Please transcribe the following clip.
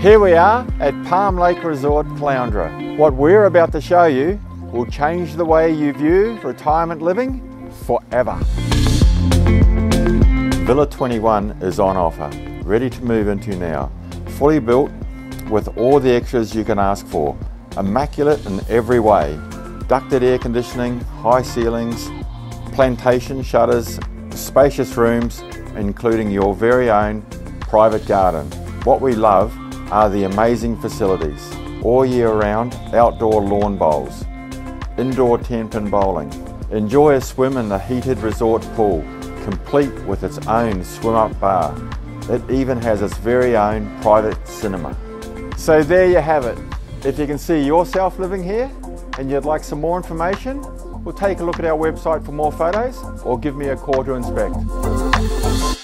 Here we are at Palm Lake Resort, Caloundra. What we're about to show you will change the way you view retirement living forever. Villa 21 is on offer, ready to move into now. Fully built with all the extras you can ask for. Immaculate in every way. Ducted air conditioning, high ceilings, plantation shutters, spacious rooms, including your very own private garden. What we love are the amazing facilities. All year round, outdoor lawn bowls, indoor 10-pin bowling. Enjoy a swim in the heated resort pool, complete with its own swim-up bar. It even has its very own private cinema. So there you have it. If you can see yourself living here and you'd like some more information, well take a look at our website for more photos or give me a call to inspect.